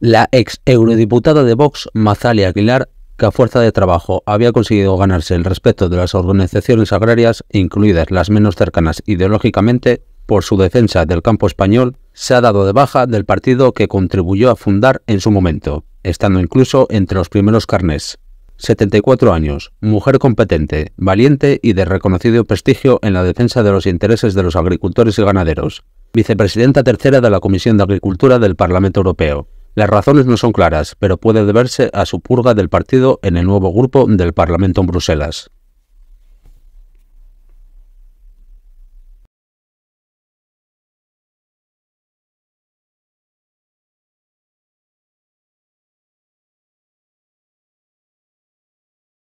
La ex eurodiputada de Vox, Mazalia Aguilar, que a fuerza de trabajo había conseguido ganarse el respeto de las organizaciones agrarias, incluidas las menos cercanas ideológicamente, por su defensa del campo español, se ha dado de baja del partido que contribuyó a fundar en su momento, estando incluso entre los primeros carnés. 74 años, mujer competente, valiente y de reconocido prestigio en la defensa de los intereses de los agricultores y ganaderos. Vicepresidenta tercera de la Comisión de Agricultura del Parlamento Europeo. Las razones no son claras, pero puede deberse a su purga del partido en el nuevo grupo del Parlamento en Bruselas.